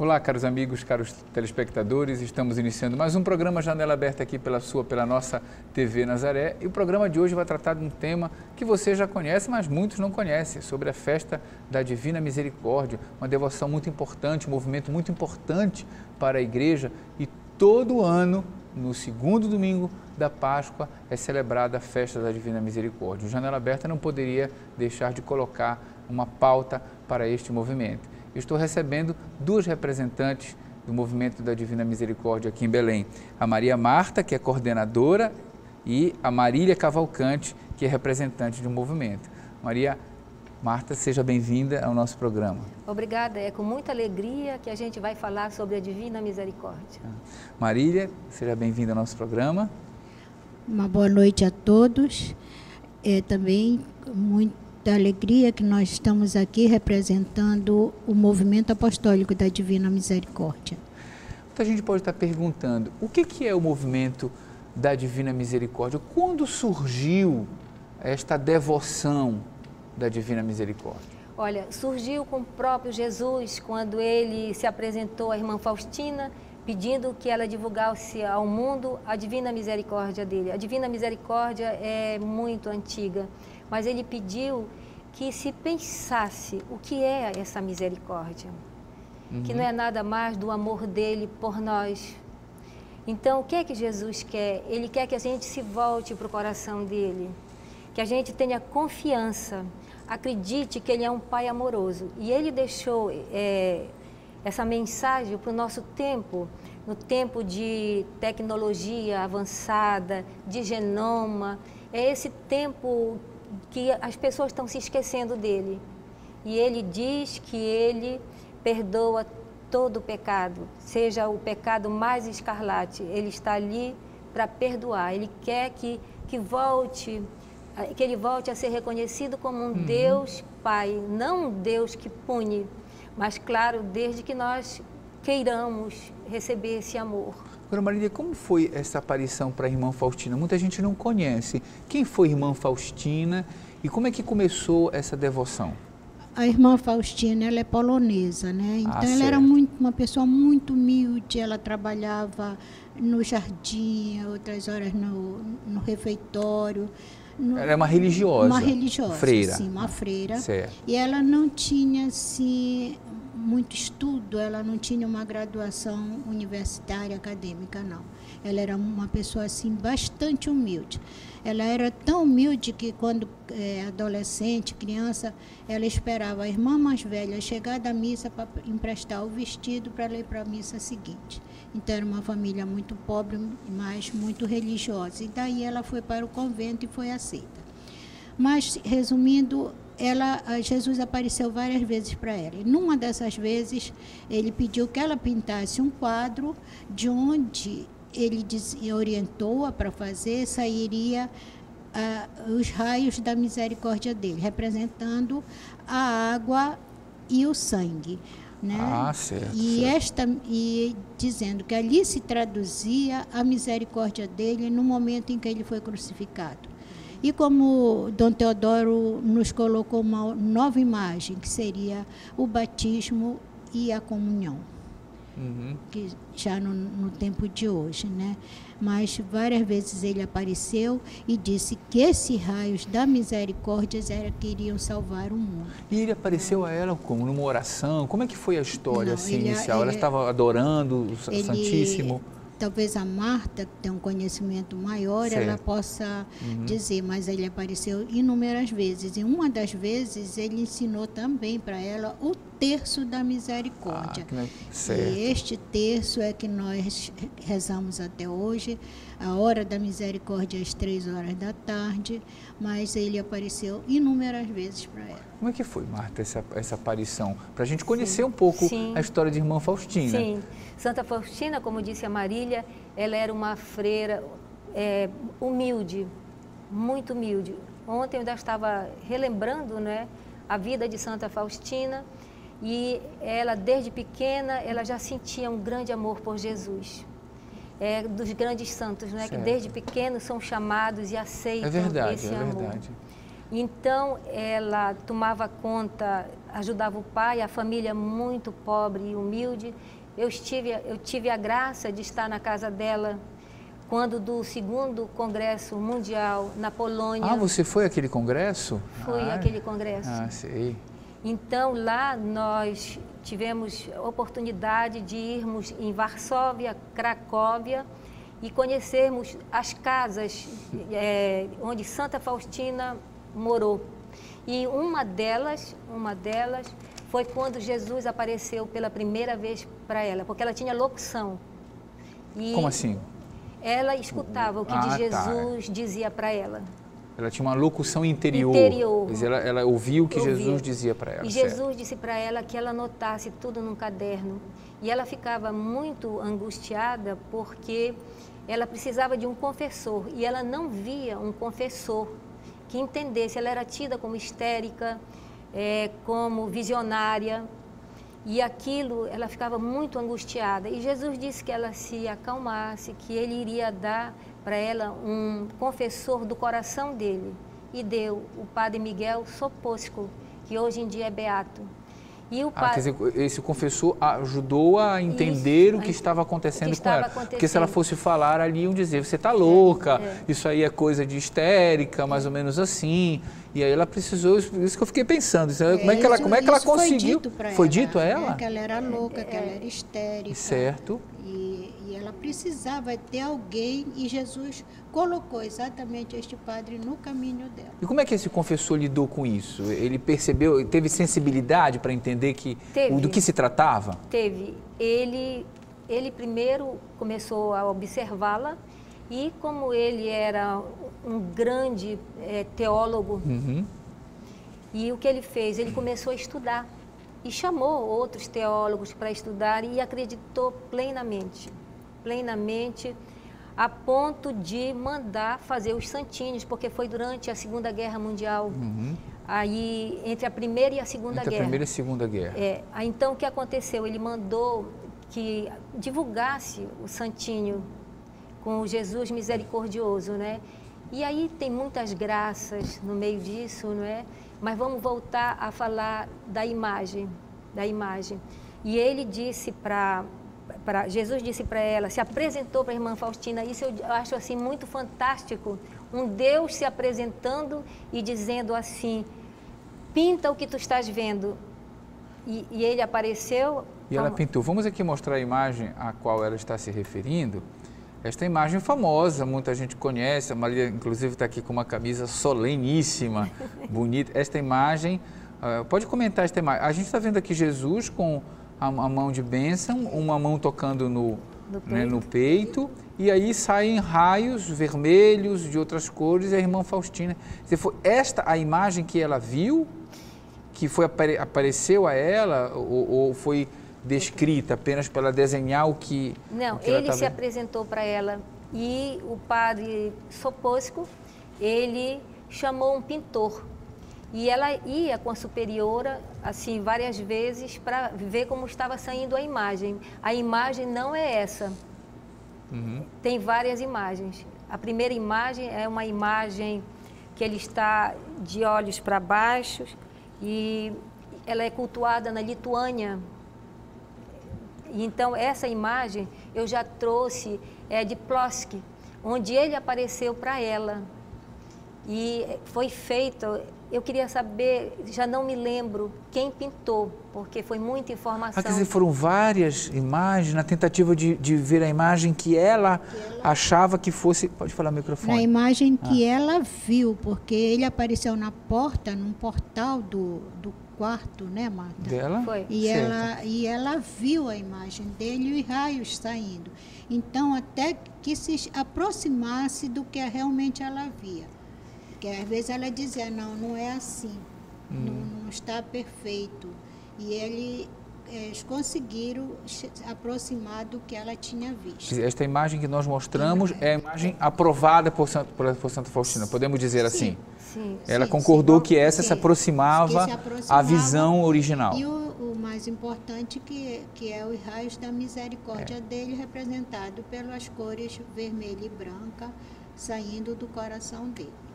Olá, caros amigos, caros telespectadores. Estamos iniciando mais um programa Janela Aberta aqui pela sua, pela nossa TV Nazaré. E o programa de hoje vai tratar de um tema que você já conhece, mas muitos não conhecem, sobre a festa da Divina Misericórdia, uma devoção muito importante, um movimento muito importante para a igreja e todo ano, no segundo domingo da Páscoa, é celebrada a festa da Divina Misericórdia. O Janela Aberta não poderia deixar de colocar uma pauta para este movimento estou recebendo duas representantes do Movimento da Divina Misericórdia aqui em Belém. A Maria Marta, que é coordenadora, e a Marília Cavalcante, que é representante do movimento. Maria Marta, seja bem-vinda ao nosso programa. Obrigada, é com muita alegria que a gente vai falar sobre a Divina Misericórdia. Ah. Marília, seja bem-vinda ao nosso programa. Uma boa noite a todos. É também muito da alegria que nós estamos aqui representando o movimento apostólico da Divina Misericórdia. Então a gente pode estar perguntando, o que, que é o movimento da Divina Misericórdia? Quando surgiu esta devoção da Divina Misericórdia? Olha, surgiu com o próprio Jesus, quando ele se apresentou à irmã Faustina, pedindo que ela divulgasse ao mundo a divina misericórdia dele. A divina misericórdia é muito antiga mas ele pediu que se pensasse o que é essa misericórdia, uhum. que não é nada mais do amor dele por nós. Então, o que é que Jesus quer? Ele quer que a gente se volte para o coração dele, que a gente tenha confiança, acredite que ele é um pai amoroso. E ele deixou é, essa mensagem para o nosso tempo, no tempo de tecnologia avançada, de genoma. É esse tempo que as pessoas estão se esquecendo dele. E ele diz que ele perdoa todo o pecado, seja o pecado mais escarlate, ele está ali para perdoar. Ele quer que, que volte, que ele volte a ser reconhecido como um uhum. Deus Pai, não um Deus que pune, mas claro, desde que nós queiramos receber esse amor. Agora, Marília, como foi essa aparição para a irmã Faustina? Muita gente não conhece. Quem foi a irmã Faustina e como é que começou essa devoção? A irmã Faustina, ela é polonesa, né? Ah, então ah, ela era muito, uma pessoa muito humilde, ela trabalhava no jardim, outras horas no, no refeitório. No, ela é uma religiosa. Uma religiosa, freira. sim, uma freira. Certo. E ela não tinha, assim, muito estudo, ela não tinha uma graduação universitária acadêmica, não. Ela era uma pessoa assim bastante humilde. Ela era tão humilde que quando é, adolescente, criança, ela esperava a irmã mais velha chegar da missa para emprestar o vestido para ler para a missa seguinte. Então era uma família muito pobre, mas muito religiosa. E daí ela foi para o convento e foi aceita. Mas resumindo, ela, Jesus apareceu várias vezes para ela. E numa dessas vezes, ele pediu que ela pintasse um quadro de onde ele orientou-a para fazer, sairia uh, os raios da misericórdia dele, representando a água e o sangue. Né? Ah, certo, e certo. esta e dizendo que ali se traduzia a misericórdia dele no momento em que ele foi crucificado. E como Dom Teodoro nos colocou uma nova imagem, que seria o batismo e a comunhão. Uhum. Que já no, no, tempo de hoje, né? Mas várias vezes ele apareceu e disse que esses raios da misericórdia era que iriam salvar o mundo. E ele apareceu a ela como numa oração? Como é que foi a história Não, assim, ele, inicial? Ele, ela estava adorando o ele, Santíssimo? Talvez a Marta, que tem um conhecimento maior, certo. ela possa uhum. dizer, mas ele apareceu inúmeras vezes. E uma das vezes ele ensinou também para ela o terço da misericórdia. Ah, certo. E este terço é que nós rezamos até hoje, a hora da misericórdia às três horas da tarde, mas ele apareceu inúmeras vezes para ela. Como é que foi, Marta, essa, essa aparição? Para a gente conhecer Sim. um pouco Sim. a história de irmã Faustina. Sim. Santa Faustina, como disse a Marília, ela era uma freira é, humilde, muito humilde. Ontem eu ainda estava relembrando né, a vida de Santa Faustina e ela, desde pequena, ela já sentia um grande amor por Jesus. É, dos grandes santos, né, que desde pequenos são chamados e aceitam é verdade, esse é amor. Verdade. Então, ela tomava conta, ajudava o pai, a família muito pobre e humilde. Eu tive, eu tive a graça de estar na casa dela quando do segundo congresso mundial na Polônia. Ah, você foi àquele congresso? Fui ah, àquele congresso. Ah, sei. Então lá nós tivemos oportunidade de irmos em Varsóvia, Cracóvia e conhecermos as casas é, onde Santa Faustina morou. E uma delas, uma delas foi quando Jesus apareceu pela primeira vez para ela, porque ela tinha locução. E Como assim? Ela escutava o que ah, tá. Jesus tá. dizia para ela. Ela tinha uma locução interior. Interior. Ela, ela ouvia o que ouvia. Jesus dizia para ela. E certo. Jesus disse para ela que ela anotasse tudo num caderno. E ela ficava muito angustiada porque ela precisava de um confessor e ela não via um confessor que entendesse. Ela era tida como histérica, é, como visionária. E aquilo, ela ficava muito angustiada. E Jesus disse que ela se acalmasse, que ele iria dar para ela um confessor do coração dele. E deu o padre Miguel Soposco, que hoje em dia é beato. E o ah, quer dizer, esse confessor ajudou a entender isso, o que estava acontecendo que com ela. Porque se ela fosse falar ali, iam dizer, você está louca, é, é. isso aí é coisa de histérica, mais ou menos assim. E aí ela precisou, isso que eu fiquei pensando, é, como é que ela, como é que ela conseguiu? Foi dito, foi dito a ela? É, que ela era louca, que ela era histérica. Certo. E ela precisava ter alguém e Jesus colocou exatamente este padre no caminho dela. E como é que esse confessor lidou com isso? Ele percebeu, teve sensibilidade para entender que teve, do que se tratava? Teve. Ele, ele primeiro começou a observá-la e como ele era um grande é, teólogo, uhum. e o que ele fez? Ele começou a estudar e chamou outros teólogos para estudar e acreditou plenamente, plenamente a ponto de mandar fazer os santinhos, porque foi durante a Segunda Guerra Mundial. Uhum. Aí, entre a Primeira e a Segunda entre Guerra. a Primeira e a Segunda Guerra. É, então, o que aconteceu? Ele mandou que divulgasse o santinho com o Jesus misericordioso, né? E aí tem muitas graças no meio disso, não é? Mas vamos voltar a falar da imagem, da imagem. E ele disse para para Jesus disse para ela, se apresentou para a irmã Faustina, isso eu acho assim muito fantástico, um Deus se apresentando e dizendo assim, pinta o que tu estás vendo. E, e ele apareceu. E ela pintou. Vamos aqui mostrar a imagem a qual ela está se referindo. Esta imagem famosa, muita gente conhece, a Maria inclusive está aqui com uma camisa soleníssima, bonita. Esta imagem, uh, pode comentar esta imagem. A gente está vendo aqui Jesus com a, a mão de bênção, uma mão tocando no, no, peito. Né, no peito, e aí saem raios vermelhos de outras cores, e a irmã Faustina. Foi esta a imagem que ela viu, que foi apareceu a ela, ou, ou foi descrita apenas para desenhar o que. Não, o que ele se apresentou para ela e o padre Soposco, ele chamou um pintor e ela ia com a superiora, assim, várias vezes para ver como estava saindo a imagem. A imagem não é essa. Uhum. Tem várias imagens. A primeira imagem é uma imagem que ele está de olhos para baixo e ela é cultuada na Lituânia. Então, essa imagem eu já trouxe é de Plosk, onde ele apareceu para ela. E foi feito eu queria saber, já não me lembro quem pintou, porque foi muita informação. Ah, quer dizer, foram várias imagens na tentativa de, de ver a imagem que ela, que ela, achava que fosse. Pode falar no microfone. Na imagem ah. que ela viu, porque ele apareceu na porta, num portal do, do quarto, né, Marta? Dela? Foi. E ela, e ela viu a imagem dele e raios saindo. Então, até que se aproximasse do que realmente ela via. Porque às vezes ela dizia, não, não é assim, hum. não, não, está perfeito. E ele, eles conseguiram se aproximar do que ela tinha visto. Esta imagem que nós mostramos é a imagem aprovada por, Santo, por Santa Faustina, podemos dizer assim? Sim. Ela sim, concordou sim, que essa se aproximava, se aproximava à visão original. E o, o, mais importante que, que é os raios da misericórdia é. dele, representado pelas cores vermelha e branca, saindo do coração dele.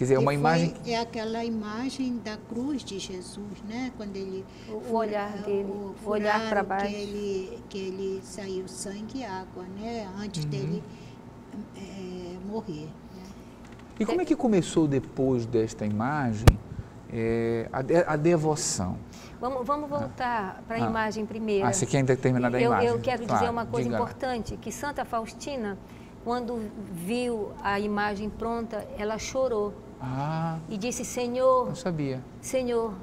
Quer dizer, é uma foi- imagem. É aquela imagem da cruz de Jesus, né? Quando ele. O olhar dele, o o olhar para baixo. Que ele, que ele saiu sangue e água, né? Antes Uhum. dele é, morrer. né? E como é que começou depois desta imagem é, a, de- a devoção? Vamos, vamos voltar para a Ah. imagem primeiro. Ah, você quer ainda terminar da eu, imagem? Eu quero Claro, dizer uma coisa lá. importante, que Santa Faustina, quando viu a imagem pronta, ela chorou Ah, e disse, Senhor, não sabia. Senhor,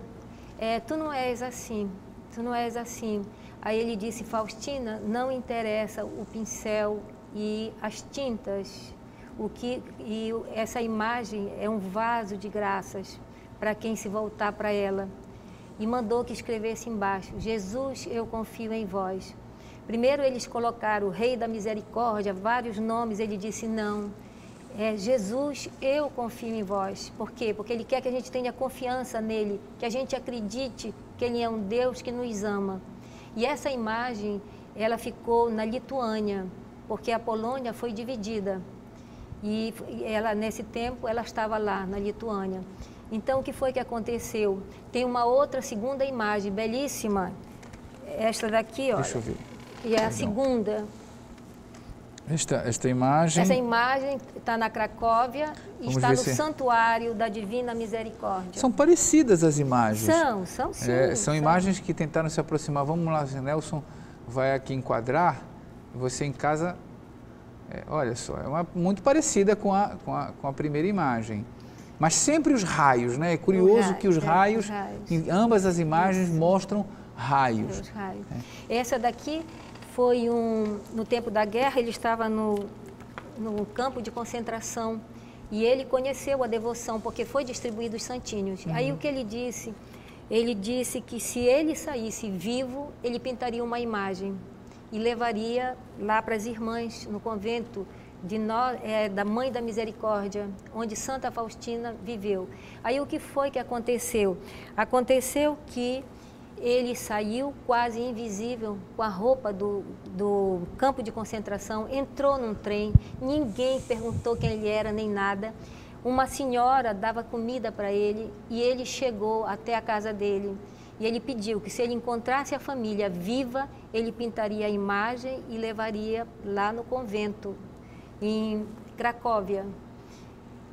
é, tu não és assim, tu não és assim. Aí ele disse, Faustina, não interessa o pincel e as tintas, o que e essa imagem é um vaso de graças para quem se voltar para ela. E mandou que escrevesse embaixo: Jesus, eu confio em vós. Primeiro eles colocaram o Rei da Misericórdia, vários nomes. Ele disse: não. É, Jesus, eu confio em vós. Por quê? Porque Ele quer que a gente tenha confiança nele, que a gente acredite que Ele é um Deus que nos ama. E essa imagem, ela ficou na Lituânia, porque a Polônia foi dividida. E ela, nesse tempo, ela estava lá, na Lituânia. Então, o que foi que aconteceu? Tem uma outra segunda imagem, belíssima. Esta daqui, ó. Deixa eu ver. Que é a segunda. Esta, esta imagem. Essa imagem está na Cracóvia e Vamos está no se- Santuário da Divina Misericórdia. São parecidas as imagens. São, são sim. É, são imagens que tentaram se aproximar. Vamos lá, Nelson vai aqui enquadrar. Você em casa, é, olha só, é uma, muito parecida com a, com, a, com a primeira imagem. Mas sempre os raios, né? É curioso raio, que os é, raios, os raios. em ambas as imagens mostram raios. Os raios. É. Essa daqui foi um. No tempo da guerra, ele estava no, no campo de concentração e ele conheceu a devoção, porque foi distribuído os santinhos. Uhum. Aí o que ele disse? Ele disse que se ele saísse vivo, ele pintaria uma imagem e levaria lá para as irmãs no convento de nó- é, da Mãe da Misericórdia, onde Santa Faustina viveu. Aí o que foi que aconteceu? Aconteceu que ele saiu quase invisível com a roupa do, do campo de concentração, entrou num trem, ninguém perguntou quem ele era nem nada. Uma senhora dava comida para ele e ele chegou até a casa dele. E ele pediu que se ele encontrasse a família viva, ele pintaria a imagem e levaria lá no convento, em Cracóvia.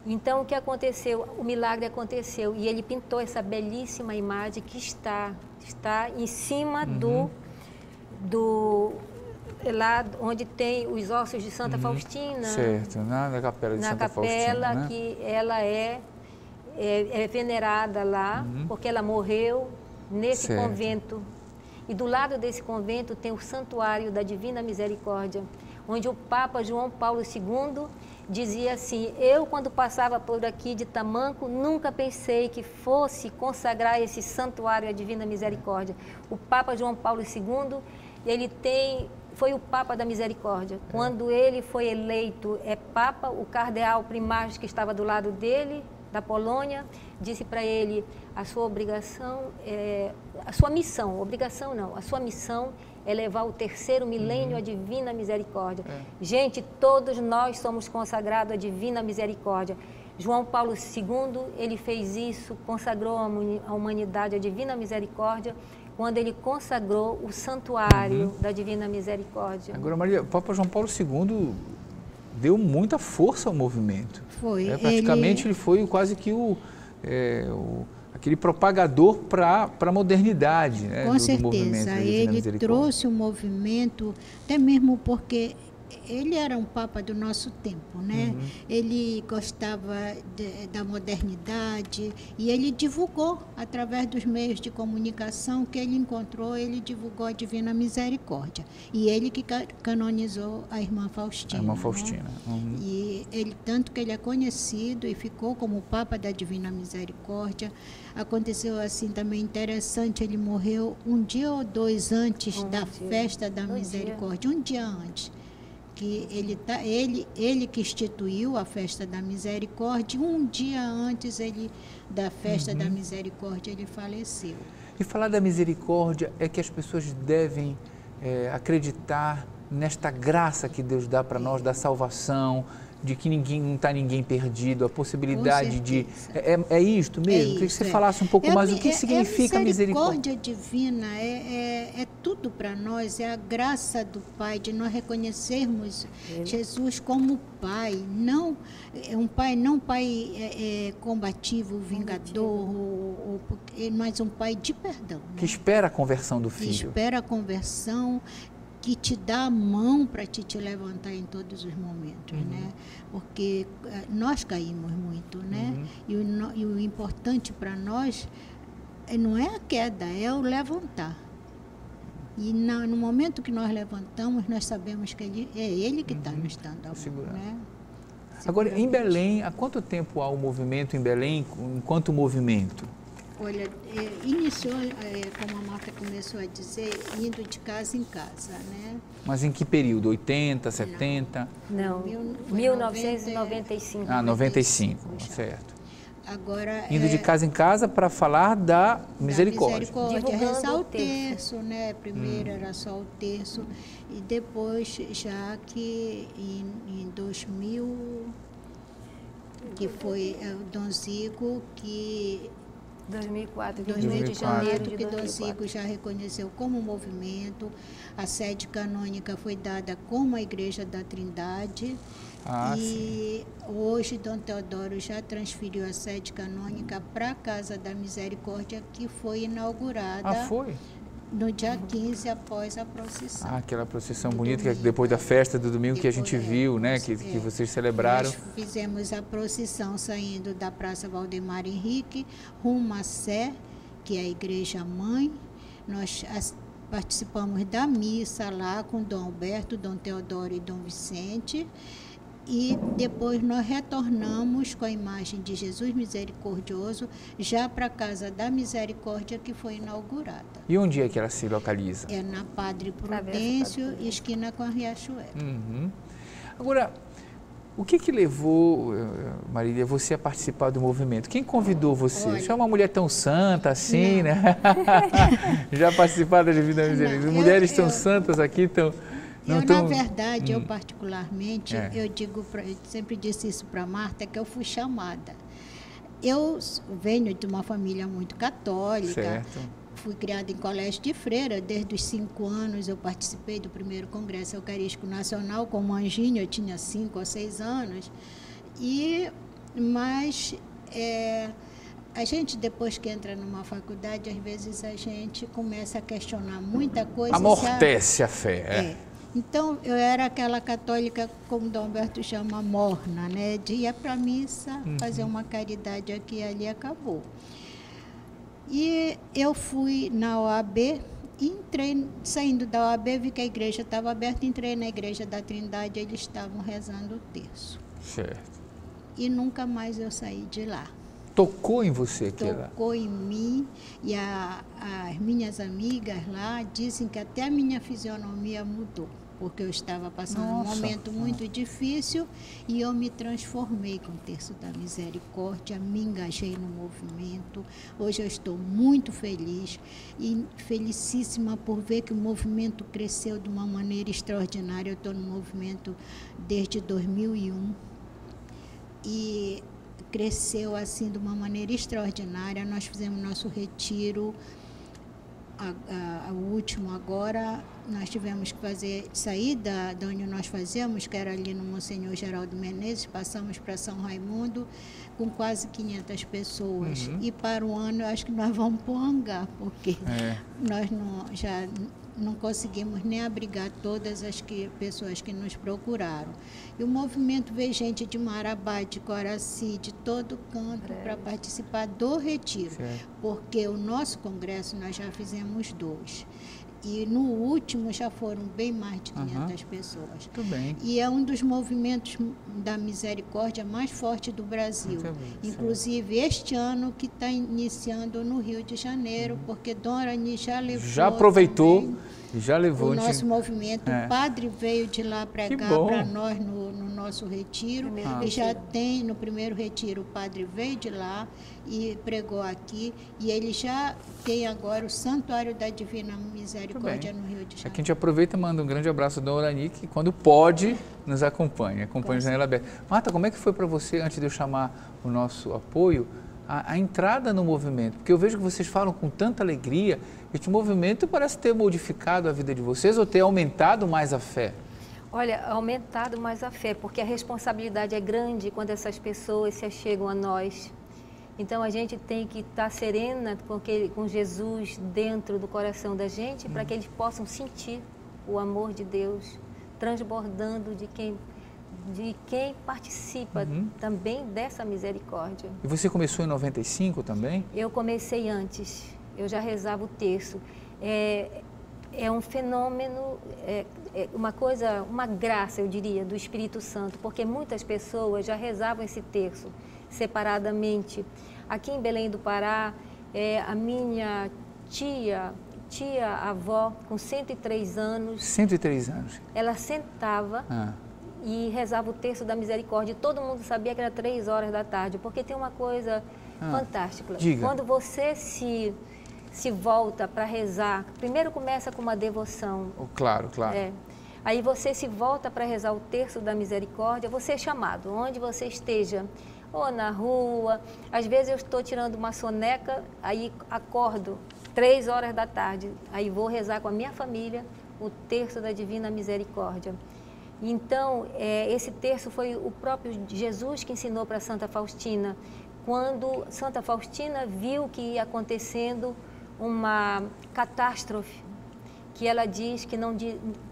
Então o que aconteceu? O milagre aconteceu e ele pintou essa belíssima imagem que está está em cima do do lá onde tem os ossos de Santa Faustina Certo, na, na capela de na Santa capela Faustina, né? que ela é, é, é venerada lá, porque ela morreu nesse Certo. convento. E do lado desse convento tem o Santuário da Divina Misericórdia, onde o Papa João Paulo II dizia assim: Eu, quando passava por aqui de tamanco, nunca pensei que fosse consagrar esse santuário à Divina Misericórdia. O Papa João Paulo II, ele tem foi o Papa da Misericórdia. Quando ele foi eleito é Papa, o cardeal Primário que estava do lado dele, da Polônia, disse para ele a sua obrigação, é, a sua missão, obrigação não, a sua missão é levar o terceiro milênio à Divina Misericórdia. Gente, todos nós somos consagrados à Divina Misericórdia. João Paulo II, ele fez isso, consagrou a humanidade à Divina Misericórdia, quando ele consagrou o santuário da Divina Misericórdia. Agora, Maria, o Papa João Paulo II deu muita força ao movimento. Foi. É, praticamente ele... foi quase que o, é, o- aquele propagador para a modernidade né, Com do, do certeza, Divina ele trouxe o movimento, até mesmo porque ele era um papa do nosso tempo, né? Uhum. Ele gostava de- da modernidade e ele divulgou através dos meios de comunicação que ele encontrou, ele divulgou a Divina Misericórdia. E ele que ca- canonizou a irmã A Faustina. irmã né? Faustina. Uhum. E ele, tanto que ele é conhecido e ficou como Papa da Divina Misericórdia. Aconteceu assim também interessante, ele morreu um dia ou dois antes Um da dia. festa da Um Misericórdia, um dia antes. Que ele, tá, ele, ele que instituiu a festa da Misericórdia, um dia antes ele, da festa Uhum. da Misericórdia ele faleceu. E falar da misericórdia é que as pessoas devem é, acreditar nesta graça que Deus dá para nós, da salvação, de que ninguém não está ninguém perdido, a possibilidade de. É, é, é isto mesmo? É Queria que você é. falasse um pouco é, mais o que é, significa é misericórdia. A misericórdia divina é, é, tudo para nós, é a graça do Pai, de nós reconhecermos Jesus como Pai, não é um Pai, não Pai combativo, vingador, ou, ou, mas um Pai de perdão. Que né? espera a conversão do filho. Que espera a conversão que te dá a mão para te, te levantar em todos os momentos, uhum. né? Porque eh, nós caímos muito, né? Uhum. E, o, e o importante para nós eh, não é a queda, é o levantar. E na, no momento que nós levantamos, nós sabemos que ele, é Ele que está uhum. nos dando a mão, né? Agora, em Belém, há quanto tempo há o movimento em Belém enquanto movimento? Olha, é, iniciou, é, como a Marta começou a dizer, indo de casa em casa, né? Mas em que período? 80, 70? Não, Mil, 1995. Ah, 95, 95 certo. Agora, Indo é, de casa em casa para falar da misericórdia. Da misericórdia, rezar o terço, né? Primeiro hum. era só o terço e depois já que em, em 2000 que foi é, o Dom Zico que 2004, 2004 de janeiro de que Dom Zico já reconheceu como movimento. A sede canônica foi dada como a Igreja da Trindade. Ah, e sim. hoje Dom Teodoro já transferiu a sede canônica para a Casa da Misericórdia, que foi inaugurada. Ah, foi? No dia 15 após a procissão. Ah, aquela procissão bonita que é depois da festa do domingo que a gente viu, né, que, que vocês celebraram. Nós fizemos a procissão saindo da Praça Valdemar Henrique rumo à Sé, que é a igreja mãe. Nós participamos da missa lá com Dom Alberto, Dom Teodoro e Dom Vicente e depois nós retornamos com a imagem de Jesus misericordioso já para a Casa da Misericórdia que foi inaugurada. E onde é que ela se localiza? É na Padre Prudêncio, esquina com a Riachuelo. Uhum. Agora, o que que levou, eh, Marília, você a participar do movimento? Quem convidou você? Olha, você é uma mulher tão santa assim, não. né? já participada da Divina Misericórdia. Mulheres eu, tão eu, santas aqui, tão não eu, na verdade, hum. eu particularmente, é. eu digo, pra, eu sempre disse isso para Marta, que eu fui chamada. Eu venho de uma família muito católica. Certo. Fui criada em colégio de freira. Desde os cinco anos eu participei do primeiro Congresso Eucarístico Nacional como anjinho. Eu tinha cinco ou seis anos. E, mas é, a gente, depois que entra numa faculdade, às vezes a gente começa a questionar muita coisa. Amortece a, a fé. É. é. Então, eu era aquela católica, como Dom Alberto chama, morna, né? De ir para a missa, uhum. fazer uma caridade aqui e ali acabou. E eu fui na OAB, entrei, saindo da OAB, vi que a igreja estava aberta, entrei na igreja da Trindade, eles estavam rezando o terço. Certo. E nunca mais eu saí de lá. Tocou em você aquilo? Tocou em mim e a, as minhas amigas lá dizem que até a minha fisionomia mudou porque eu estava passando Nossa. um momento muito difícil e eu me transformei com o Terço da Misericórdia, me engajei no movimento. Hoje eu estou muito feliz e felicíssima por ver que o movimento cresceu de uma maneira extraordinária. Eu estou no movimento desde 2001 e cresceu assim de uma maneira extraordinária. Nós fizemos nosso retiro a, a, o último agora, nós tivemos que fazer, sair da, da onde nós fazíamos, que era ali no Monsenhor Geraldo Menezes, passamos para São Raimundo com quase 500 pessoas. Uhum. E para o ano, eu acho que nós vamos para o hangar, porque é. nós não, já não conseguimos nem abrigar todas as que, pessoas que nos procuraram. E o movimento veio gente de Marabá, de Coraci, de todo canto para participar do retiro, certo. porque o nosso congresso nós já fizemos dois. E no último já foram bem mais de 500 uhum. pessoas. Muito bem. E é um dos movimentos da misericórdia mais forte do Brasil. Inclusive este ano que está iniciando no Rio de Janeiro, uhum. porque Dona Arani já levou. Já aproveitou. Já levou o nosso movimento. É. O padre veio de lá pregar para nós no, no nosso retiro. Ah. E já tem, no primeiro retiro, o padre veio de lá e pregou aqui. E ele já tem agora o Santuário da Divina Misericórdia no Rio de Janeiro. Aqui a gente aproveita e manda um grande abraço ao Dom Orani, que quando pode, nos acompanha, acompanha a janela aberta. Marta, como é que foi para você, antes de eu chamar o nosso apoio, a, a, entrada no movimento? Porque eu vejo que vocês falam com tanta alegria, este movimento parece ter modificado a vida de vocês ou ter aumentado mais a fé. Olha, aumentado mais a fé, porque a responsabilidade é grande quando essas pessoas se achegam a nós. Então a gente tem que estar serena com, que, com Jesus dentro do coração da gente, para que eles possam sentir o amor de Deus transbordando de quem de quem participa uhum. também dessa misericórdia. E você começou em 95 também? Eu comecei antes. Eu já rezava o terço. É, é um fenômeno, é, é uma coisa, uma graça, eu diria, do Espírito Santo, porque muitas pessoas já rezavam esse terço separadamente. Aqui em Belém do Pará, é, a minha tia, tia avó, com 103 anos. 103 anos. Ela sentava ah. e rezava o terço da misericórdia. Todo mundo sabia que era três horas da tarde, porque tem uma coisa ah. fantástica. Diga. Quando você se se volta para rezar, primeiro começa com uma devoção. Oh, claro, claro. É. Aí você se volta para rezar o terço da misericórdia, você é chamado, onde você esteja, ou na rua. Às vezes eu estou tirando uma soneca, aí acordo, três horas da tarde, aí vou rezar com a minha família o terço da Divina Misericórdia. Então, é, esse terço foi o próprio Jesus que ensinou para Santa Faustina, quando Santa Faustina viu que ia acontecendo uma catástrofe que ela diz que não,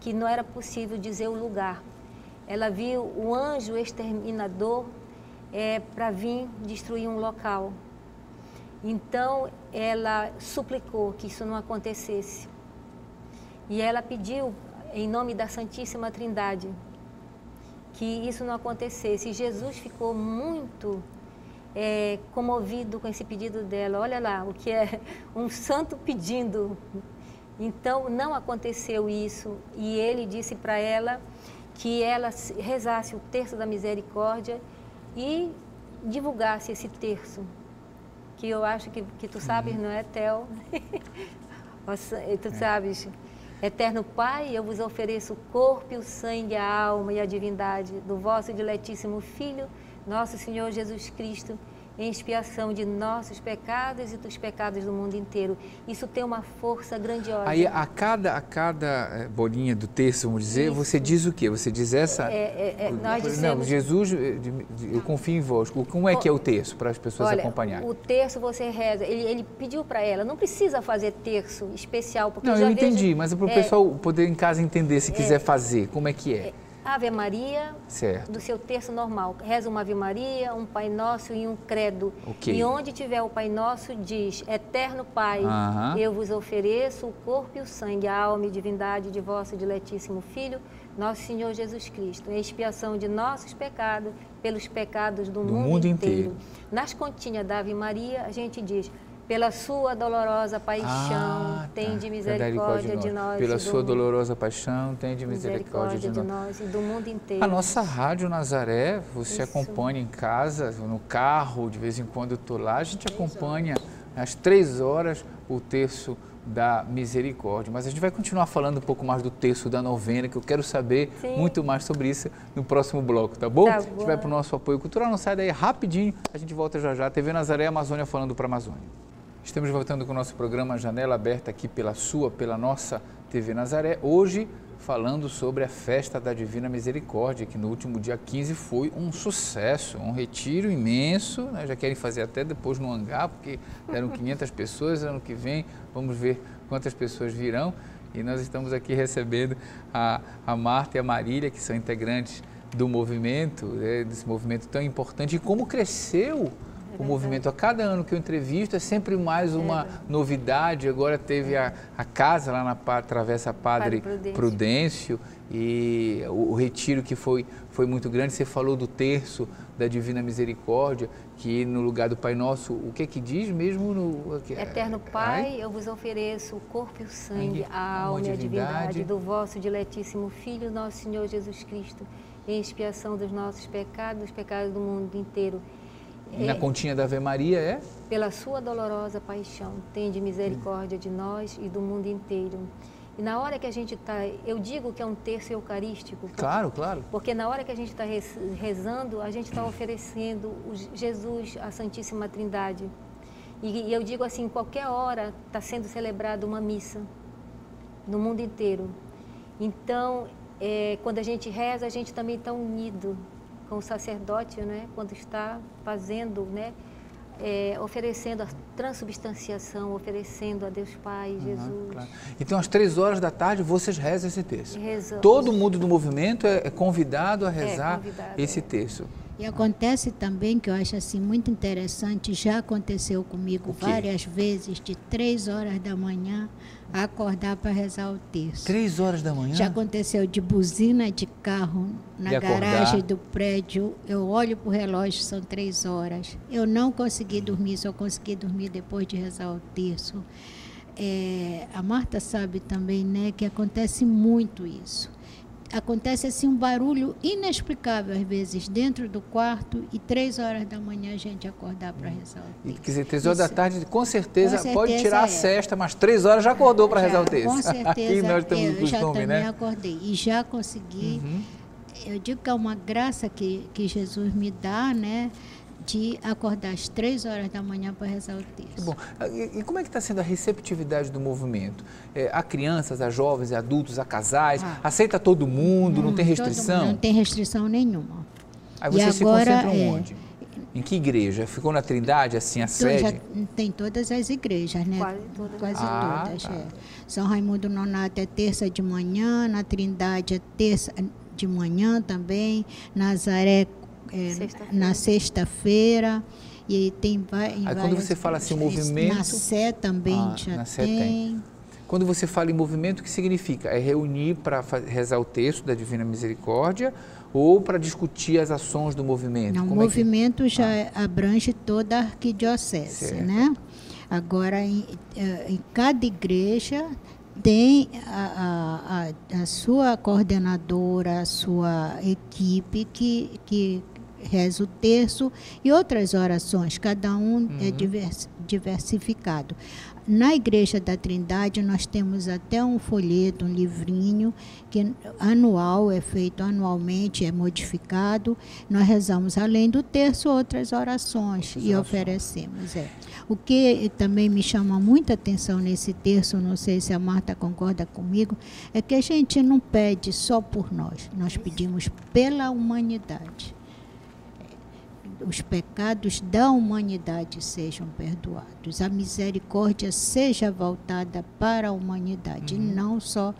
que não era possível dizer o lugar. Ela viu o anjo exterminador é, para vir destruir um local. Então ela suplicou que isso não acontecesse. E ela pediu, em nome da Santíssima Trindade, que isso não acontecesse. E Jesus ficou muito é, comovido com esse pedido dela. Olha lá, o que é um santo pedindo. Então, não aconteceu isso. E ele disse para ela que ela rezasse o terço da misericórdia e divulgasse esse terço. Que eu acho que, que tu sabes, não é, Theo? tu é. sabes. Eterno Pai, eu vos ofereço o corpo, o sangue, a alma e a divindade do vosso diletíssimo Filho, nosso Senhor Jesus Cristo, em expiação de nossos pecados e dos pecados do mundo inteiro. Isso tem uma força grandiosa. Aí a cada, a cada eh, bolinha do texto, vamos dizer, Isso. você diz o quê? Você diz essa... É, é, é, nós dizemos... Não, Jesus, eh, eu confio em vós. Como é que é o terço para as pessoas Olha, acompanharem? O terço você reza, ele, ele pediu para ela, não precisa fazer terço especial, porque Não, eu, eu entendi, mas é para o pessoal poder em casa entender, se quiser é. fazer, como é que é. Ave Maria, certo. do seu terço normal. Reza uma Ave Maria, um Pai Nosso e um Credo. Okay. E onde tiver o Pai Nosso, diz: Eterno Pai, eu vos ofereço o corpo e o sangue, a alma e divindade de vosso diletíssimo Filho, nosso Senhor Jesus Cristo, em expiação de nossos pecados, pelos pecados do, do mundo, mundo inteiro. inteiro. Nas continhas da Ave Maria, a gente diz: pela sua dolorosa paixão, ah, tem de tá. misericórdia de nós. Pela sua dolorosa paixão, tem de misericórdia, misericórdia de, de nós. e do mundo inteiro. A nossa Rádio Nazaré, você Isso. acompanha em casa, no carro, de vez em quando eu estou lá, a gente acompanha às três horas o terço da misericórdia. Mas a gente vai continuar falando um pouco mais do terço da novena, que eu quero saber Sim. muito mais sobre isso no próximo bloco, tá bom? Tá a gente vai para o nosso apoio cultural, não sai daí rapidinho, a gente volta já já. TV Nazaré Amazônia falando para a Amazônia. Estamos voltando com o nosso programa Janela Aberta aqui pela sua, pela nossa TV Nazaré. Hoje falando sobre a festa da Divina Misericórdia, que no último dia 15 foi um sucesso, um retiro imenso. Né? Já querem fazer até depois no hangar, porque eram 500 pessoas. Ano que vem vamos ver quantas pessoas virão. E nós estamos aqui recebendo a, a Marta e a Marília, que são integrantes do movimento, né? desse movimento tão importante. E como cresceu o movimento. A cada ano que eu entrevisto é sempre mais uma novidade. Agora teve a, a casa lá na Travessa Padre, Padre Prudêncio. Prudêncio e o, o, retiro que foi, foi muito grande. Você falou do terço da Divina Misericórdia, que no lugar do Pai Nosso, o que é que diz mesmo? No, Eterno Pai, Ai? eu vos ofereço o corpo e o sangue, a alma e a divindade do vosso diletíssimo Filho, nosso Senhor Jesus Cristo, em expiação dos nossos pecados, dos pecados do mundo inteiro. E na é, continha da Ave Maria é? Pela sua dolorosa paixão, tende misericórdia de nós e do mundo inteiro. E na hora que a gente está, eu digo que é um terço eucarístico. Claro, claro. Porque na hora que a gente está rezando, a gente está oferecendo o Jesus, a Santíssima Trindade. E, e eu digo assim, qualquer hora está sendo celebrada uma missa no mundo inteiro. Então, é, quando a gente reza, a gente também está unido com o sacerdote, né? Quando está fazendo, né? é, oferecendo a transubstanciação, oferecendo a Deus Pai, Jesus. Claro. Então, às três horas da tarde, vocês rezam esse texto. Rezamos. Todo mundo do movimento é, é convidado a é, rezar é, convidado, esse é. texto. E acontece também, que eu acho assim muito interessante, já aconteceu comigo várias vezes, de três horas da manhã acordar para rezar o texto. Três horas da manhã? Já aconteceu de buzina de carro na garagem do prédio. Eu olho para o relógio, são três horas. Eu não consegui dormir, só consegui dormir depois de rezar o terço. É, a Marta sabe também né, que acontece muito isso acontece assim um barulho inexplicável às vezes dentro do quarto e três horas da manhã a gente acordar para rezar o texto. Quer dizer, três horas Isso. da tarde, com certeza, com certeza pode tirar é. a cesta, mas três horas já acordou para rezar o texto. Com certeza, nós temos eu costume, já também né? acordei e já consegui. Uhum. Eu digo que é uma graça que, que Jesus me dá, né? De acordar às três horas da manhã para rezar o texto. Bom, e, e como é que está sendo a receptividade do movimento? É, a crianças, a jovens, a adultos, a casais? Ah, aceita todo mundo? Hum, não tem restrição? Mundo, não tem restrição nenhuma. Aí vocês se concentram é, onde? Em que igreja? Ficou na Trindade, assim, a então, sede? Tem todas as igrejas, né? Quase todas. Quase ah, todas, tá. é. São Raimundo Nonato é terça de manhã, na Trindade é terça de manhã também, Nazaré é, sexta na sexta-feira. E tem Aí quando você fala assim, movimento. Na Sé também ah, já tem. tem. Quando você fala em movimento, o que significa? É reunir para rezar o texto da Divina Misericórdia ou para discutir as ações do movimento? Não, o movimento é que... já ah. abrange toda a arquidiocese, certo. né? Agora, em, eh, em cada igreja tem a, a, a, sua coordenadora, a sua equipe que, que reza o terço e outras orações, cada um é uhum. é divers, diversificado. Na Igreja da Trindade, nós temos até um folheto, um livrinho, que anual, é feito anualmente, é modificado. Nós rezamos, além do terço, outras orações e oferecemos. É. O que também me chama muita atenção nesse terço, não sei se a Marta concorda comigo, é que a gente não pede só por nós, nós pedimos pela humanidade os pecados da humanidade sejam perdoados, a misericórdia seja voltada para a humanidade, uhum. não só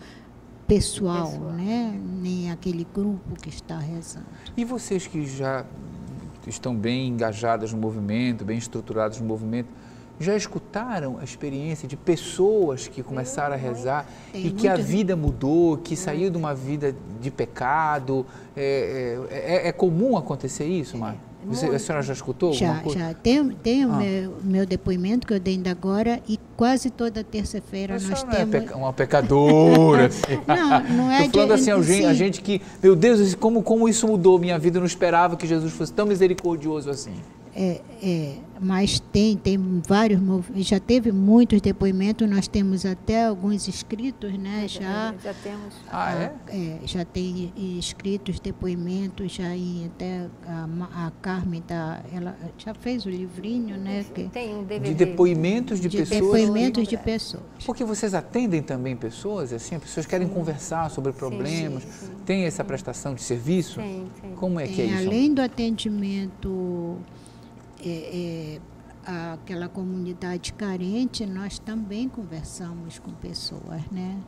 pessoal, pessoal, né? nem aquele grupo que está rezando. E vocês que já estão bem engajadas no movimento, bem estruturados no movimento, já escutaram a experiência de pessoas que começaram a rezar Tem e que a vida mudou, que saiu de uma vida de pecado? É, é, é, é comum acontecer isso, Marta? Você, a senhora já escutou? Já, já. Tem, tem ah. o meu, meu, depoimento que eu dei ainda agora e quase toda terça-feira nós não temos. É uma pecadora. assim. Não, não é Estou falando de, assim, a gente, a gente que, meu Deus, como, como isso mudou minha vida, eu não esperava que Jesus fosse tão misericordioso assim. É, é mas tem, tem vários, já teve muitos depoimentos, nós temos até alguns inscritos, né? Já, já temos. Ah, é? é já tem inscritos, depoimentos, já em, até a, a Carmen tá, ela já fez o livrinho, né? Que, tem um DVD. De depoimentos de, de pessoas. Depoimentos de pessoas. Porque vocês atendem também pessoas, assim, as pessoas querem sim. conversar sobre problemas, sim, sim, tem essa prestação de serviço? Tem, tem. Como é que é, é isso? Além do atendimento é, é, aquela comunidade carente, nós também conversamos com pessoas, né?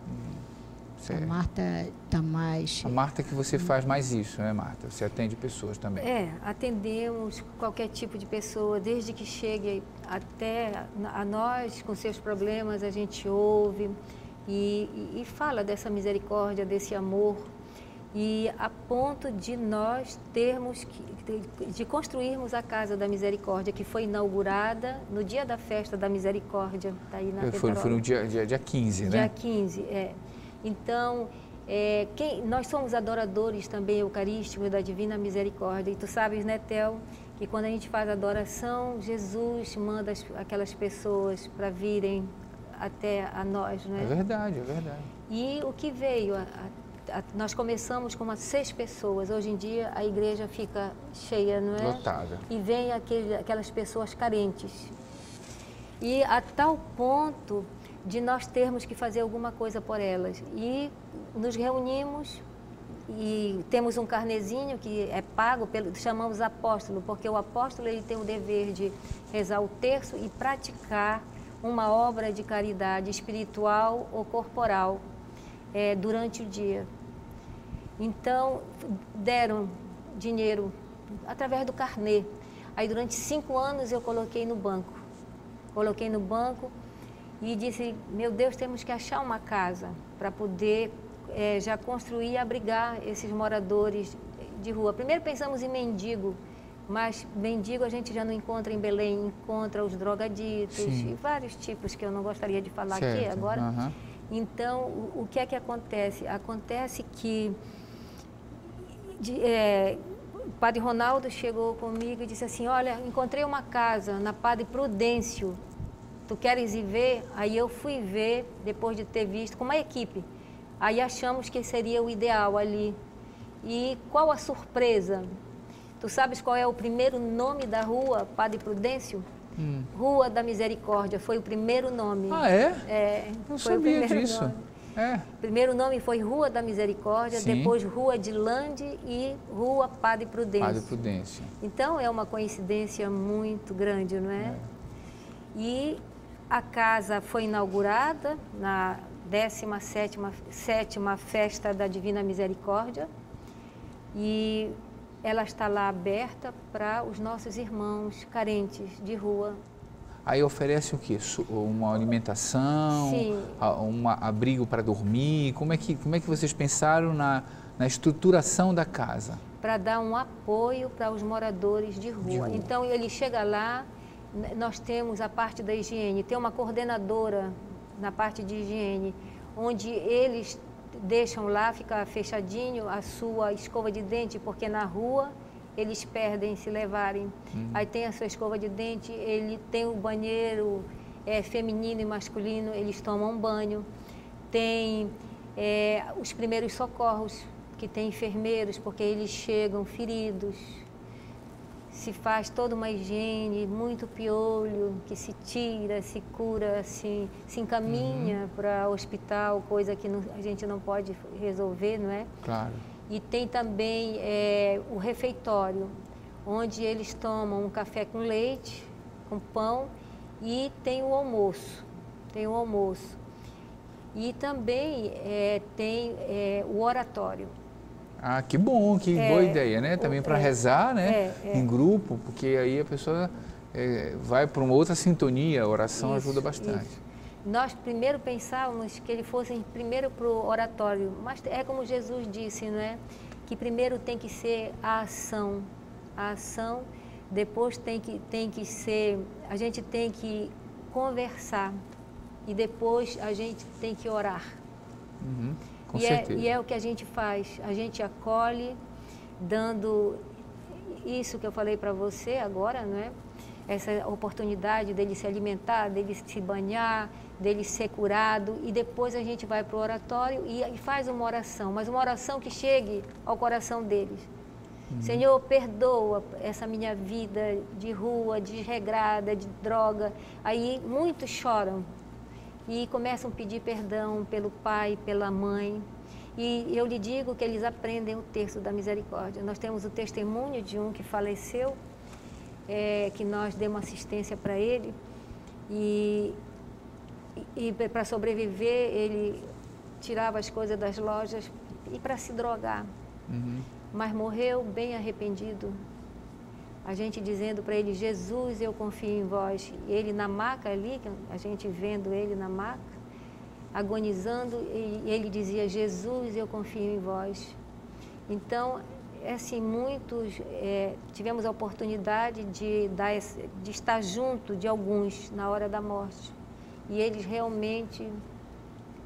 Certo. A Marta está mais. A Marta é que você faz mais isso, né, Marta? Você atende pessoas também. É, atendemos qualquer tipo de pessoa, desde que chegue até a nós com seus problemas, a gente ouve e, e fala dessa misericórdia, desse amor. E a ponto de nós termos que, de, construirmos a Casa da Misericórdia, que foi inaugurada no dia da festa da Misericórdia, tá aí na foi, foi no dia, dia, dia 15, né? Dia 15, é. Então, é, quem, nós somos adoradores também eucarísticos da Divina Misericórdia. E tu sabes, né, Tel, que quando a gente faz adoração, Jesus manda as, aquelas pessoas para virem até a nós, né? É verdade, é verdade. E o que veio? A, a, nós começamos com umas seis pessoas. Hoje em dia a igreja fica cheia, não é? Lotada. E vem aquele, aquelas pessoas carentes. E a tal ponto de nós termos que fazer alguma coisa por elas. E nos reunimos e temos um carnezinho que é pago, pelo, chamamos apóstolo, porque o apóstolo ele tem o dever de rezar o terço e praticar uma obra de caridade espiritual ou corporal é, durante o dia. Então, deram dinheiro através do carnê. Aí, durante cinco anos, eu coloquei no banco. Coloquei no banco e disse: Meu Deus, temos que achar uma casa para poder é, já construir e abrigar esses moradores de rua. Primeiro pensamos em mendigo, mas mendigo a gente já não encontra em Belém, encontra os drogaditos Sim. e vários tipos que eu não gostaria de falar certo. aqui agora. Uhum. Então, o, que é que acontece? Acontece que de, é, o Padre Ronaldo chegou comigo e disse assim: Olha, encontrei uma casa na Padre Prudêncio tu queres ir ver? Aí eu fui ver, depois de ter visto, com uma equipe. Aí achamos que seria o ideal ali. E qual a surpresa? Tu sabes qual é o primeiro nome da rua, Padre Prudêncio? Hum. Rua da Misericórdia, foi o primeiro nome. Ah, é? É. Não sabia disso. Nome. É. Primeiro nome foi Rua da Misericórdia, Sim. depois Rua de Lande e Rua Padre Prudêncio. Padre Prudêncio. Então é uma coincidência muito grande, não é? é. E a casa foi inaugurada na 17ª sétima Festa da Divina Misericórdia e ela está lá aberta para os nossos irmãos carentes de rua. Aí oferece o quê? Uma alimentação, Sim. um abrigo para dormir? Como é que, como é que vocês pensaram na, na estruturação da casa? Para dar um apoio para os moradores de rua. de rua. Então ele chega lá, nós temos a parte da higiene, tem uma coordenadora na parte de higiene, onde eles deixam lá, fica fechadinho a sua escova de dente, porque na rua eles perdem se levarem. Uhum. Aí tem a sua escova de dente, ele tem o banheiro é, feminino e masculino, eles tomam banho. Tem é, os primeiros socorros, que tem enfermeiros, porque eles chegam feridos, se faz toda uma higiene, muito piolho, que se tira, se cura, se, se encaminha uhum. para o hospital, coisa que não, a gente não pode resolver, não é? Claro. E tem também é, o refeitório, onde eles tomam um café com leite, com pão, e tem o almoço, tem o almoço. E também é, tem é, o oratório, ah, que bom, que é, boa ideia, né? Também para é, rezar, né? É, é, em grupo, porque aí a pessoa é, vai para uma outra sintonia, a oração isso, ajuda bastante. Isso. Nós primeiro pensávamos que ele fosse primeiro para o oratório, mas é como Jesus disse, né? Que primeiro tem que ser a ação, a ação, depois tem que, tem que ser, a gente tem que conversar e depois a gente tem que orar. Uhum. Com e, certeza. É, e é o que a gente faz. A gente acolhe, dando isso que eu falei para você agora, não é? Essa oportunidade dele se alimentar, dele se banhar, dele ser curado e depois a gente vai para o oratório e, e, faz uma oração, mas uma oração que chegue ao coração deles. Uhum. Senhor, perdoa essa minha vida de rua, desregrada, de droga. Aí muitos choram, e começam a pedir perdão pelo pai, pela mãe. E eu lhe digo que eles aprendem o texto da misericórdia. Nós temos o testemunho de um que faleceu, é, que nós demos assistência para ele. E, e para sobreviver, ele tirava as coisas das lojas e para se drogar. Uhum. Mas morreu bem arrependido. A gente dizendo para ele, Jesus, eu confio em vós. Ele na maca ali, a gente vendo ele na maca, agonizando, e ele dizia, Jesus, eu confio em vós. Então, é assim, muitos é, tivemos a oportunidade de, dar, de estar junto de alguns na hora da morte. E eles realmente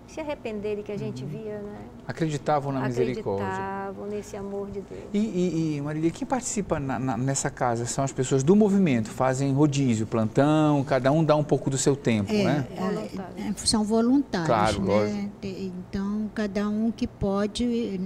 se arrependerem que a gente uhum. via, né? Acreditavam na misericórdia. Acreditavam nesse amor de Deus. E, e, e Marília, quem participa na, na, nessa casa são as pessoas do movimento, fazem rodízio, plantão, cada um dá um pouco do seu tempo, é, né? É, é são voluntários, claro, né? Lógico. Então, cada um que pode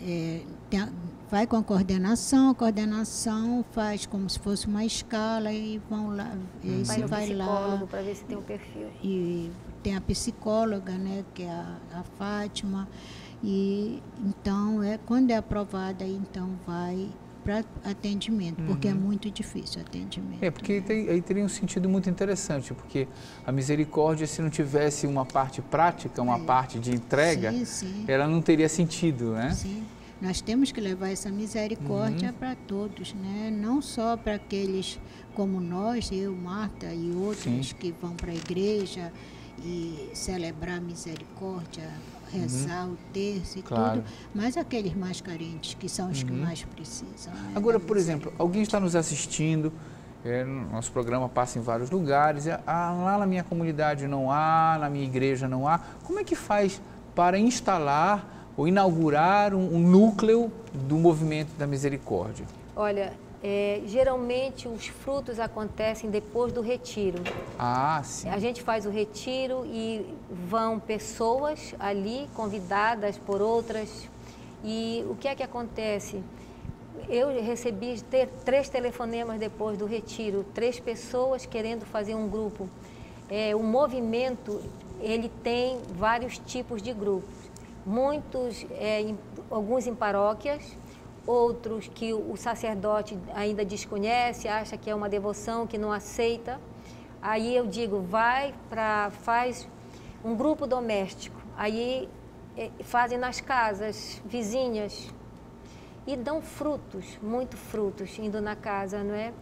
é, tem, vai com a coordenação, a coordenação faz como se fosse uma escala e vão lá, e vai, vai lá para ver se tem o um perfil. E tem a psicóloga, né, que é a, a Fátima. E então é quando é aprovada, então vai para atendimento, porque é uhum. é muito difícil o atendimento. É, porque tem, aí teria um sentido muito interessante, porque a misericórdia, se não tivesse uma parte prática, uma é. parte de entrega, sim, sim. ela não teria sentido, né? Sim. Nós temos que levar essa misericórdia uhum. para todos, né? não só para aqueles como nós, eu, Marta e outros Sim. que vão para a igreja e celebrar a misericórdia, rezar uhum. o terço e claro. tudo, mas aqueles mais carentes, que são os uhum. que mais precisam. Né? Agora, por exemplo, alguém está nos assistindo, é, nosso programa passa em vários lugares, ah, lá na minha comunidade não há, na minha igreja não há. Como é que faz para instalar ou inaugurar um, um núcleo do movimento da misericórdia? Olha, é, geralmente os frutos acontecem depois do retiro. Ah, sim. A gente faz o retiro e vão pessoas ali convidadas por outras. E o que é que acontece? Eu recebi ter, três telefonemas depois do retiro, três pessoas querendo fazer um grupo. É, o movimento ele tem vários tipos de grupos muitos, é, em, alguns em paróquias, outros que o sacerdote ainda desconhece, acha que é uma devoção, que não aceita. Aí eu digo, vai para, faz um grupo doméstico. Aí é, fazem nas casas vizinhas e dão frutos, muito frutos, indo na casa, não é?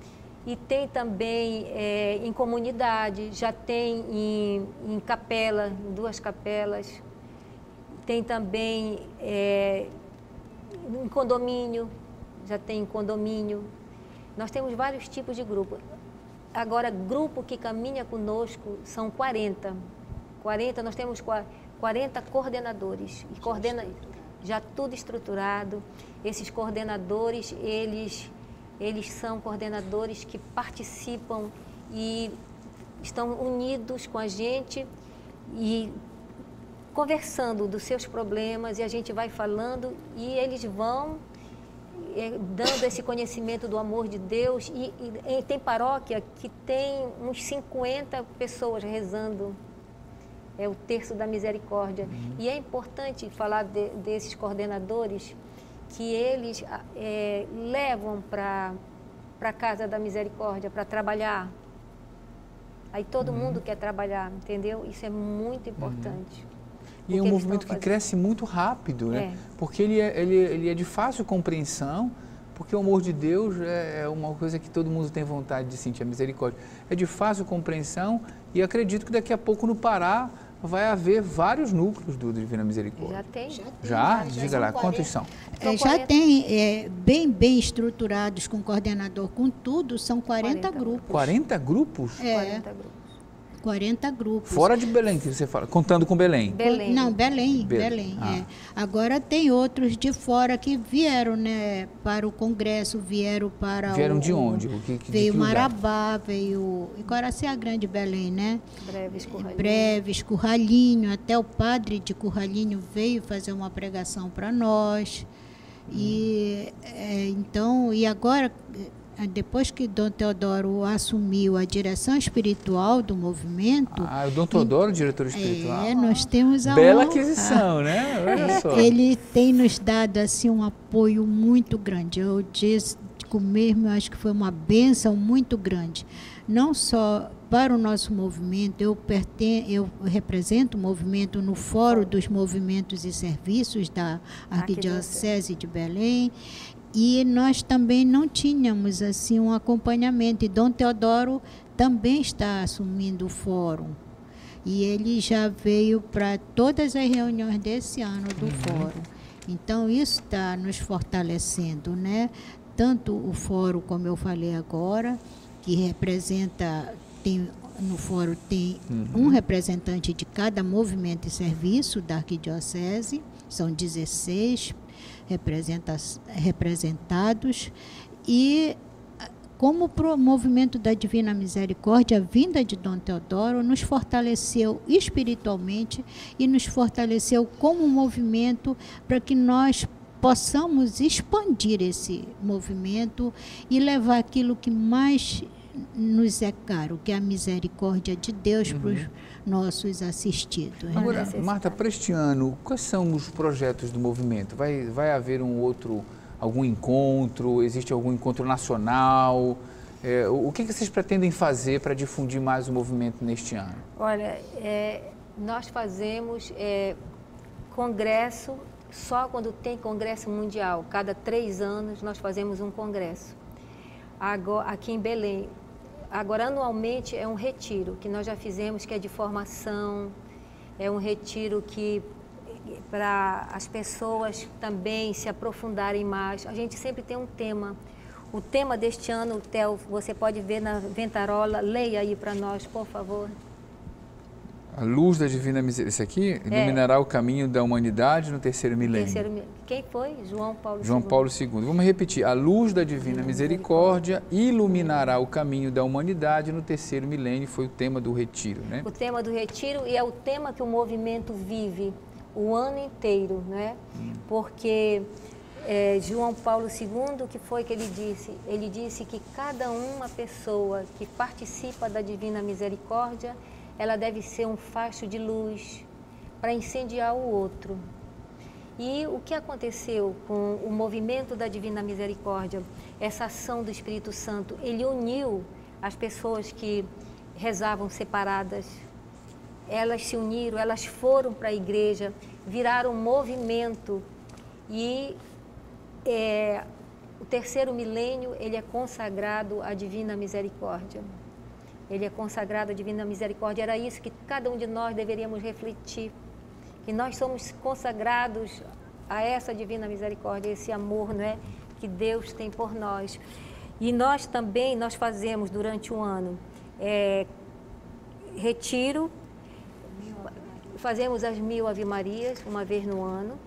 E tem também é, em comunidade, já tem em, em capela, em duas capelas, tem também é, em condomínio, já tem em condomínio. Nós temos vários tipos de grupo. Agora, grupo que caminha conosco são 40. 40, nós temos 40 coordenadores. E coordena, já tudo estruturado. Esses coordenadores, eles, eles são coordenadores que participam e estão unidos com a gente e conversando dos seus problemas e a gente vai falando e eles vão é, dando esse conhecimento do amor de Deus. E, e, e, tem paróquia que tem uns 50 pessoas rezando. É o terço da misericórdia. Uhum. E é importante falar de, desses coordenadores que eles é, levam para a casa da misericórdia para trabalhar. Aí todo uhum. mundo quer trabalhar, entendeu? Isso é muito importante. Uhum. E é um movimento que cresce muito rápido, né? É. Porque ele é, ele, ele é de fácil compreensão, porque o amor de Deus é, é uma coisa que todo mundo tem vontade de sentir, a misericórdia. É de fácil compreensão e acredito que daqui a pouco no Pará vai haver vários núcleos do Divina Misericórdia. Já tem. Já? Tem, já? Diga lá, quantos são? É, já tem, é, bem, bem estruturados com coordenador, com tudo, são 40, 40 grupos. 40 grupos? É. 40 grupos. 40 grupos. Fora de Belém, que você fala, contando com Belém. Belém. Não, Belém, Belém. Belém ah. é. Agora tem outros de fora que vieram, né, para o congresso, vieram para Vieram o, de onde? O que, que, veio que Marabá, veio a Grande, Belém, né? Breves, Curralinho. Breves, Curralinho, até o padre de Curralinho veio fazer uma pregação para nós. Hum. E é, então, e agora depois que Dom Teodoro assumiu a direção espiritual do movimento. Ah, o Dom Teodoro, e, diretor espiritual. É, nós temos a Bela honra, aquisição, né? Olha é, só. Ele tem nos dado assim um apoio muito grande. Eu disse mesmo, eu acho que foi uma benção muito grande. não só para o nosso movimento, eu, perten eu represento o movimento no Fórum dos Movimentos e Serviços da Arquidiocese de Belém, e nós também não tínhamos assim um acompanhamento, e Dom Teodoro também está assumindo o fórum. E ele já veio para todas as reuniões desse ano do uhum. fórum. Então, isso está nos fortalecendo, né? Tanto o fórum, como eu falei agora, que representa, tem, no fórum tem uhum. um representante de cada movimento e serviço da arquidiocese, são 16 representados, e como o movimento da Divina Misericórdia, a vinda de Dom Teodoro nos fortaleceu espiritualmente e nos fortaleceu como movimento para que nós possamos expandir esse movimento e levar aquilo que mais nos é caro, que é a misericórdia de Deus uhum. para os nossos assistidos. Agora, né? Marta, para este ano, quais são os projetos do movimento? Vai, vai haver um outro algum encontro? Existe algum encontro nacional? É, o que, que vocês pretendem fazer para difundir mais o movimento neste ano? Olha, é, nós fazemos é, congresso só quando tem congresso mundial. Cada três anos nós fazemos um congresso. Agora, aqui em Belém. Agora, anualmente, é um retiro que nós já fizemos, que é de formação, é um retiro que para as pessoas também se aprofundarem mais. A gente sempre tem um tema. O tema deste ano, Theo, você pode ver na Ventarola. Leia aí para nós, por favor. A luz da divina misericórdia. Esse aqui é. iluminará o caminho da humanidade no terceiro milênio. Terceiro, quem foi? João Paulo João II. Paulo II. Vamos repetir. A luz da divina misericórdia iluminará o caminho da humanidade no terceiro milênio. Foi o tema do retiro, né? O tema do retiro e é o tema que o movimento vive o ano inteiro, né? Hum. Porque é, João Paulo II, o que foi que ele disse? Ele disse que cada uma pessoa que participa da Divina Misericórdia, ela deve ser um facho de luz para incendiar o outro. E o que aconteceu com o movimento da Divina Misericórdia, essa ação do Espírito Santo, ele uniu as pessoas que rezavam separadas, elas se uniram, elas foram para a igreja, viraram um movimento e é, o terceiro milênio ele é consagrado à divina misericórdia. Ele é consagrado à divina misericórdia. Era isso que cada um de nós deveríamos refletir, que nós somos consagrados a essa divina misericórdia, esse amor, não é, que Deus tem por nós. E nós também nós fazemos durante o ano é, retiro fazemos as mil Ave Marias uma vez no ano.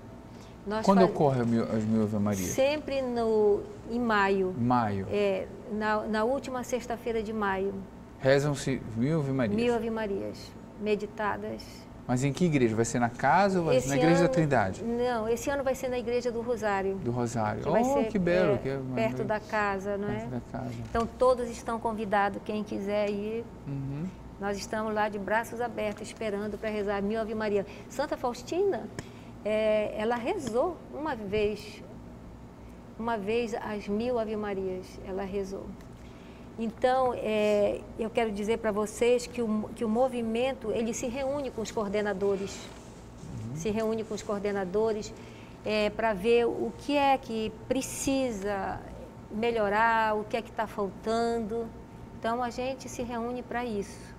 Nós Quando faz... ocorre as mil Ave Marias? Sempre no, em maio. Maio. É, na, na última sexta-feira de maio. Rezam-se mil Ave Marias? Mil Ave Marias, meditadas. Mas em que igreja? Vai ser na casa ou vai ser na Igreja ano, da Trindade? Não, esse ano vai ser na Igreja do Rosário. Do Rosário. Que oh, que belo. É, que é, perto da casa, não perto é? da casa. Então todos estão convidados, quem quiser ir. Uhum. Nós estamos lá de braços abertos, esperando para rezar mil Ave Maria. Santa Faustina, é, ela rezou uma vez, uma vez as mil Ave Marias, ela rezou. Então, é, eu quero dizer para vocês que o, que o movimento, ele se reúne com os coordenadores, uhum. se reúne com os coordenadores é, para ver o que é que precisa melhorar, o que é que está faltando. Então, a gente se reúne para isso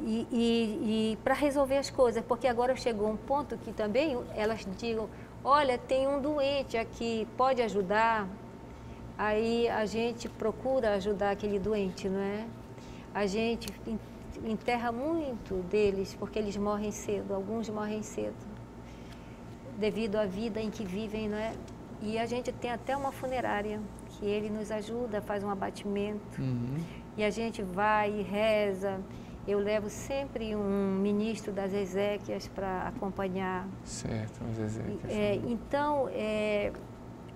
e, e, e para resolver as coisas, porque agora chegou um ponto que também elas digam, olha, tem um doente aqui, pode ajudar? Aí a gente procura ajudar aquele doente, não é? A gente enterra muito deles, porque eles morrem cedo, alguns morrem cedo, devido à vida em que vivem, não é? E a gente tem até uma funerária, que ele nos ajuda, faz um abatimento, uhum. e a gente vai e reza, eu levo sempre um ministro das Ezequias para acompanhar. Certo, as Ezequias. É, então, é,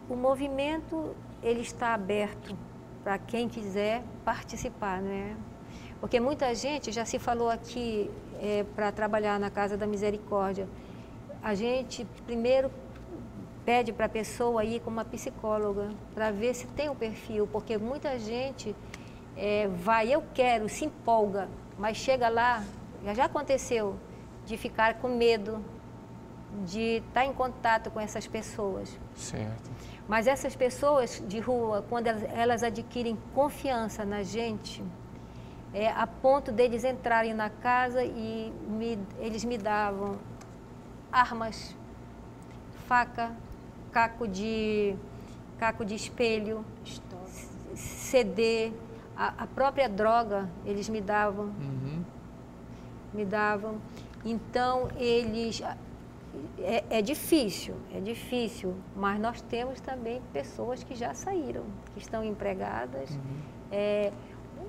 o movimento ele está aberto para quem quiser participar, né? Porque muita gente já se falou aqui é, para trabalhar na Casa da Misericórdia. A gente primeiro pede para a pessoa ir com uma psicóloga para ver se tem o perfil, porque muita gente é, vai, eu quero, se empolga, mas chega lá, já aconteceu, de ficar com medo de estar em contato com essas pessoas. Certo. Mas essas pessoas de rua, quando elas, elas adquirem confiança na gente, é, a ponto deles entrarem na casa e me, eles me davam armas, faca, caco de, caco de espelho, CD, a, a, própria droga eles me davam. Uhum. Me davam. Então eles é, é, difícil, é difícil, mas nós temos também pessoas que já saíram, que estão empregadas. Uhum. É,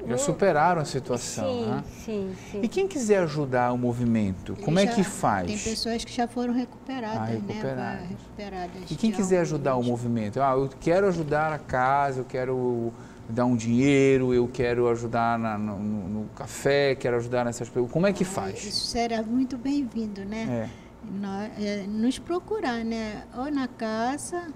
já superaram a situação. Sim, né? sim, sim. E quem quiser ajudar o movimento, como é que faz? Tem pessoas que já foram recuperadas, ah, recuperadas. né? Recuperadas e quem quiser ajudar o movimento? Ah, eu quero ajudar a casa, eu quero dar um dinheiro, eu quero ajudar na, no, no, café, quero ajudar nessas coisas. Como é que faz? Isso será muito bem-vindo, né? É é, nos procurar, né? Ou na casa,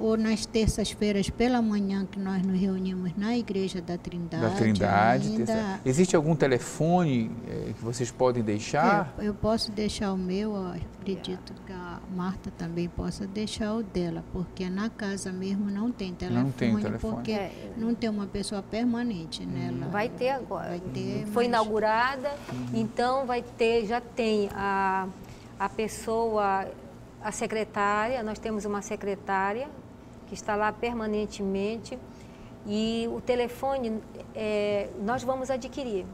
ou nas terças-feiras pela manhã que nós nos reunimos na Igreja da Trindade. Da Trindade. Ainda... Existe algum telefone é, que vocês podem deixar? É, eu posso deixar o meu, ó, acredito que a Marta também possa deixar o dela, porque na casa mesmo não tem telefone, não tem telefone. porque é. não tem uma pessoa permanente nela. Vai ter agora. Vai ter, Foi mas... inaugurada, uhum. então vai ter, já tem a a pessoa, a secretária, nós temos uma secretária que está lá permanentemente e o telefone é, nós vamos adquirir.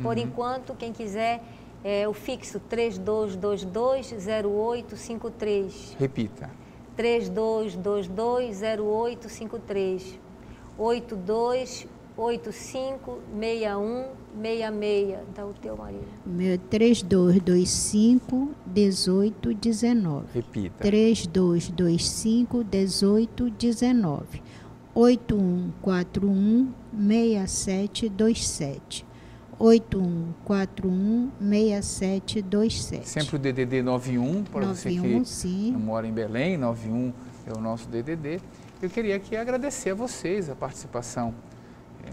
Por uhum. enquanto, quem quiser, é o fixo 3222-0853. Repita. 3222-0853. 82 856166. Dá o teu marido. Meu 3225 1819. Repita. 3225 1819. 8141 6727. 8141 6727. Sempre o DDD 91, para 91, você que sim. mora em Belém, 91 é o nosso DDD. Eu queria aqui agradecer a vocês a participação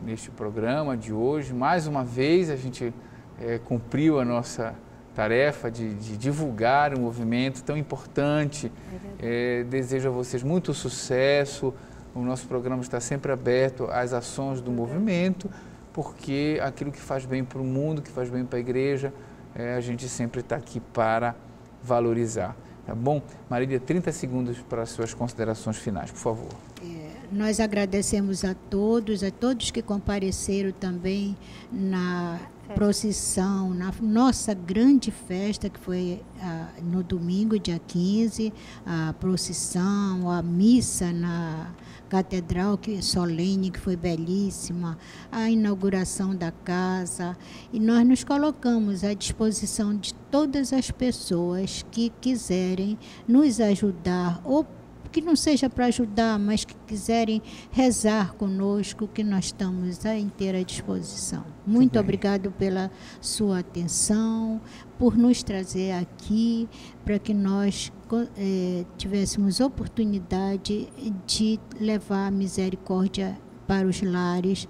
neste programa de hoje. Mais uma vez a gente é, cumpriu a nossa tarefa de, de, divulgar um movimento tão importante. É, desejo a vocês muito sucesso. O nosso programa está sempre aberto às ações do movimento, porque aquilo que faz bem para o mundo, que faz bem para a igreja, é, a gente sempre está aqui para valorizar. Tá bom? Marília, 30 segundos para as suas considerações finais, por favor. É, nós agradecemos a todos, a todos que compareceram também na procissão, na nossa grande festa, que foi ah, no domingo, dia 15, a procissão, a missa na catedral que solene, que foi belíssima, a inauguração da casa. E nós nos colocamos à disposição de todas as pessoas que quiserem nos ajudar ou que não seja para ajudar, mas que quiserem rezar conosco, que nós estamos à inteira disposição. Muito obrigado pela sua atenção, por nos trazer aqui, para que nós é, tivéssemos oportunidade de levar a misericórdia para os lares,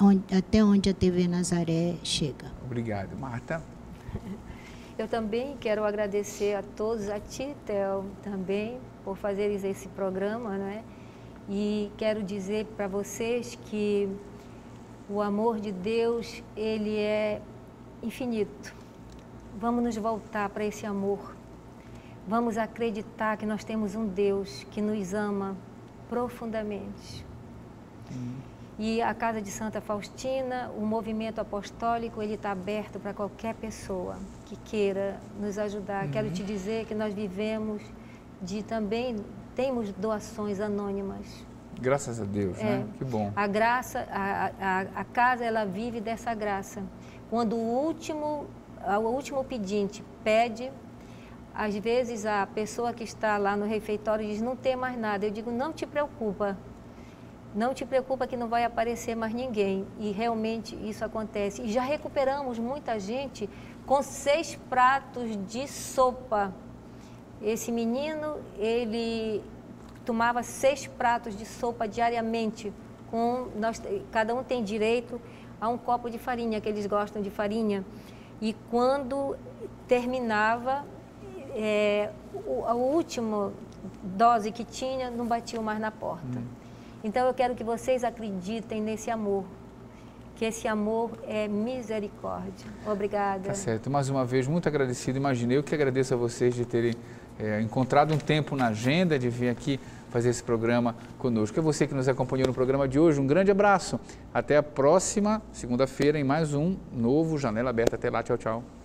onde, até onde a TV Nazaré chega. Obrigado, Marta. Eu também quero agradecer a todos, a ti, Theo, também, por fazeres esse programa, né? E quero dizer para vocês que o amor de Deus, ele é infinito. Vamos nos voltar para esse amor. Vamos acreditar que nós temos um Deus que nos ama profundamente. Hum. E a Casa de Santa Faustina, o movimento apostólico, ele está aberto para qualquer pessoa que queira nos ajudar. Uhum. Quero te dizer que nós vivemos de também temos doações anônimas. Graças a Deus, né? é, né? Que bom. A graça, a, a, a, casa, ela vive dessa graça. Quando o último, o último pedinte pede, às vezes a pessoa que está lá no refeitório diz, não tem mais nada. Eu digo, não te preocupa, não te preocupa que não vai aparecer mais ninguém. E realmente isso acontece. E já recuperamos muita gente com seis pratos de sopa esse menino, ele tomava seis pratos de sopa diariamente com nós, cada um tem direito a um copo de farinha, que eles gostam de farinha. E quando terminava, é, o, a última dose que tinha não batia mais na porta. Hum. Então eu quero que vocês acreditem nesse amor, que esse amor é misericórdia. Obrigada. Tá certo. Mais uma vez, muito agradecido. Imaginei, eu que agradeço a vocês de terem é, encontrado um tempo na agenda de vir aqui fazer esse programa conosco. É você que nos acompanhou no programa de hoje. Um grande abraço. Até a próxima segunda-feira em mais um novo Janela Aberta. Até lá. Tchau, tchau.